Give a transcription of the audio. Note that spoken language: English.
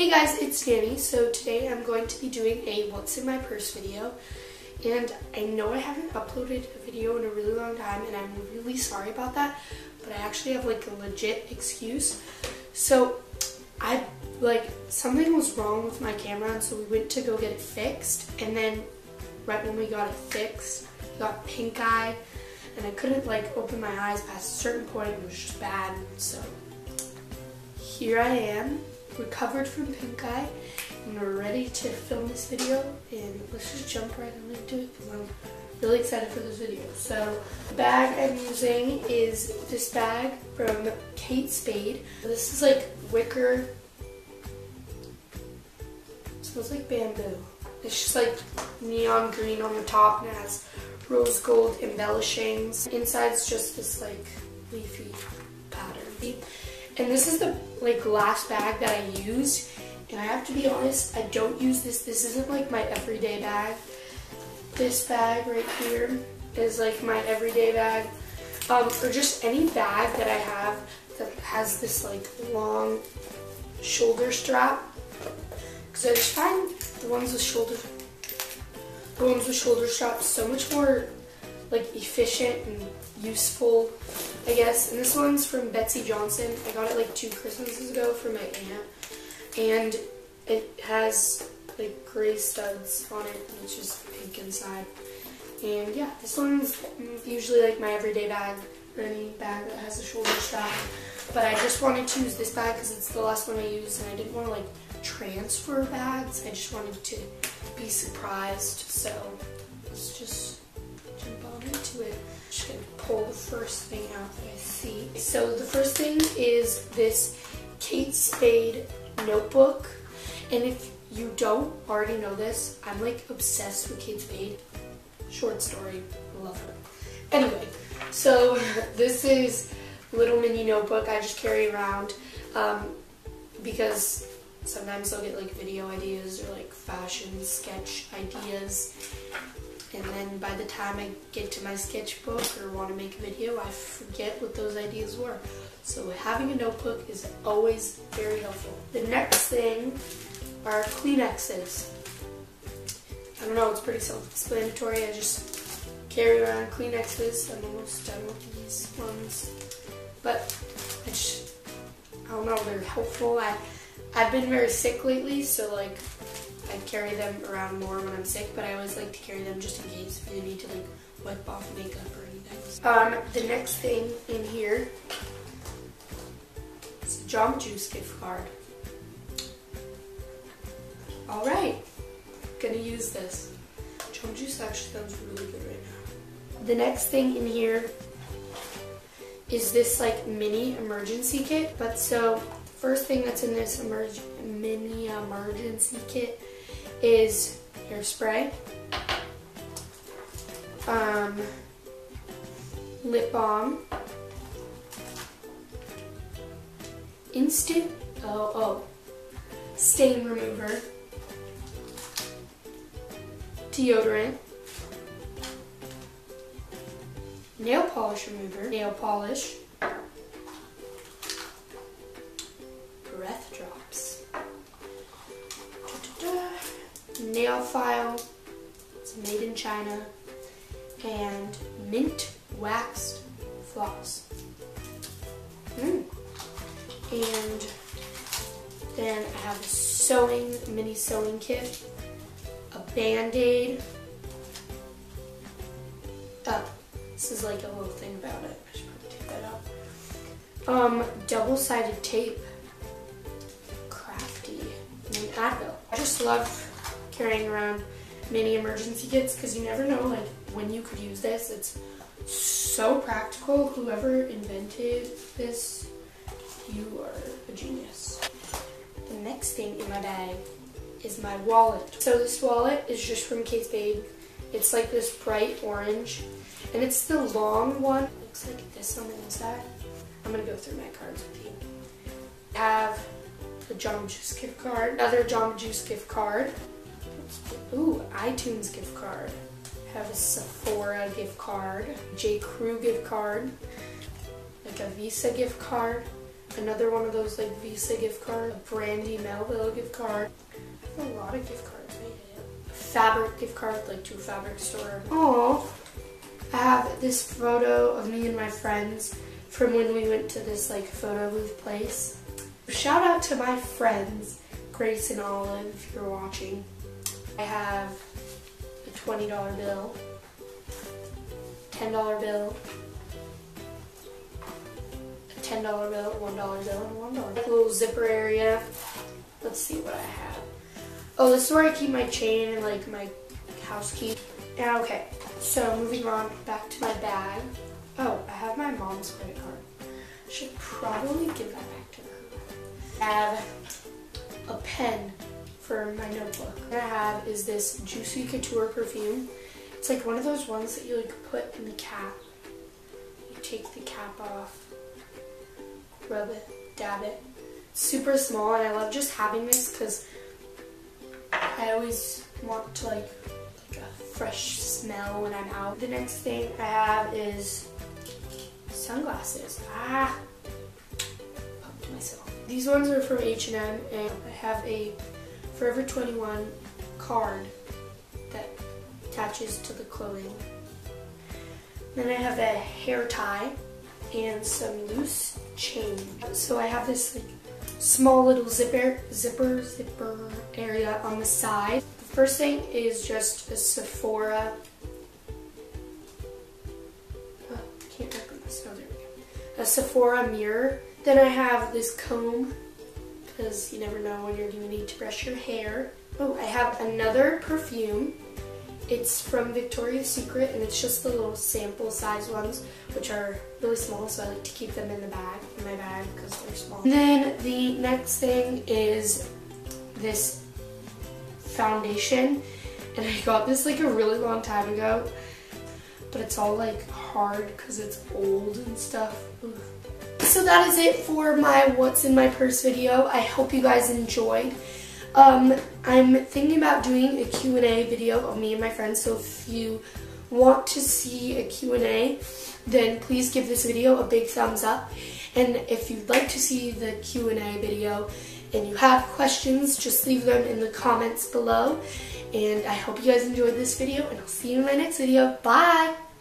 Hey guys, it's Dani. So today I'm going to be doing a what's in my purse video. And I know I haven't uploaded a video in a really long time and I'm really sorry about that, but I actually have like a legit excuse. So I like something was wrong with my camera and so we went to go get it fixed and then right when we got it fixed, I got pink eye and I couldn't like open my eyes past a certain point. It was just bad. So here I am, recovered from pink eye, and we're ready to film this video. And let's just jump right into it because I'm really excited for this video. So the bag I'm using is this bag from Kate Spade. This is like wicker. It smells like bamboo. It's just like neon green on the top and it has rose gold embellishings. Inside's just this like leafy pattern. And this is the like last bag that I used. And I have to be honest, I don't use this. This isn't like my everyday bag. This bag right here is like my everyday bag. Um, or just any bag that I have that has this like long shoulder strap. Because I just find the ones with shoulder the ones with shoulder straps so much more like efficient and useful, I guess. And this one's from Betsey Johnson. I got it like two Christmases ago for my aunt. And it has like gray studs on it and it's just pink inside. And yeah, this one's usually like my everyday bag or any bag that has a shoulder strap. But I just wanted to use this bag because it's the last one I used and I didn't want to like transfer bags. I just wanted to be surprised. So let's just into it. Just gonna pull the first thing out that I see. So the first thing is this Kate Spade notebook. And if you don't already know this, I'm like obsessed with Kate Spade. Short story, love her. Anyway, so this is a little mini notebook I just carry around um, because sometimes I'll get like video ideas or like fashion sketch ideas and then by the time I get to my sketchbook or want to make a video I forget what those ideas were so having a notebook is always very helpful. The next thing are Kleenexes. I don't know, it's pretty self-explanatory. I just carry around Kleenexes. I'm almost done with these ones. But I just, I don't know, they're helpful. I I've been very sick lately, so like I carry them around more when I'm sick, but I always like to carry them just in case if you need to like wipe off makeup or anything. Um, the next thing in here is a Jamba Juice gift card. Alright, gonna use this. Jamba Juice actually sounds really good right now. The next thing in here is this like mini emergency kit, but so first thing that's in this emerg mini emergency kit is hairspray, um, lip balm, instant, oh, oh, stain remover, deodorant, nail polish remover, nail polish, file. It's made in China. And mint waxed floss. Mm. And then I have a sewing, mini sewing kit, a band-aid. Oh, this is like a little thing about it. I should probably take that out. Um, double-sided tape. Crafty. And Advil. I just love carrying around mini emergency kits because you never know like when you could use this. It's so practical. Whoever invented this, you are a genius. The next thing in my bag is my wallet. So this wallet is just from Kate Spade. It's like this bright orange and it's the long one. It looks like this on the inside. I'm gonna go through my cards with you. I have the Jamba Juice gift card, another Jamba Juice gift card, Ooh, iTunes gift card. Have a Sephora gift card, J. Crew gift card, like a Visa gift card, another one of those like Visa gift card, a Brandy Melville gift card. A lot of gift cards. Fabric gift card, like to a fabric store. Oh, I have this photo of me and my friends from when we went to this like photo booth place. Shout out to my friends, Grace and Olive, if you're watching. I have a $20 bill, $10 bill, a $10 bill, $1 bill, and $1 bill. Little zipper area. Let's see what I have. Oh, this is where I keep my chain and like my house key. Yeah, okay, so moving on back to my bag. Oh, I have my mom's credit card. Should probably give that back to her. I have a pen for my notebook. What I have is this Juicy Couture perfume. It's like one of those ones that you like put in the cap. You take the cap off, rub it, dab it. Super small and I love just having this because I always want to like, like a fresh smell when I'm out. The next thing I have is sunglasses. Ah, pumped myself. These ones are from H&M and I have a Forever 21 card that attaches to the clothing. Then I have a hair tie and some loose chain. So I have this like small little zipper, zipper, zipper area on the side. The first thing is just a Sephora. Oh, can't open this. Oh, there we go. A Sephora mirror. Then I have this comb because you never know when you're going to need to brush your hair. Oh, I have another perfume. It's from Victoria's Secret and it's just the little sample size ones which are really small so I like to keep them in the bag, in my bag because they're small. And then the next thing is this foundation and I got this like a really long time ago but it's all like hard because it's old and stuff. So that is it for my what's in my purse video. I hope you guys enjoyed. Um, I'm thinking about doing a Q&A video of me and my friends, so if you want to see a Q&A, then please give this video a big thumbs up. And if you'd like to see the Q&A video and you have questions, just leave them in the comments below. And I hope you guys enjoyed this video, and I'll see you in my next video. Bye!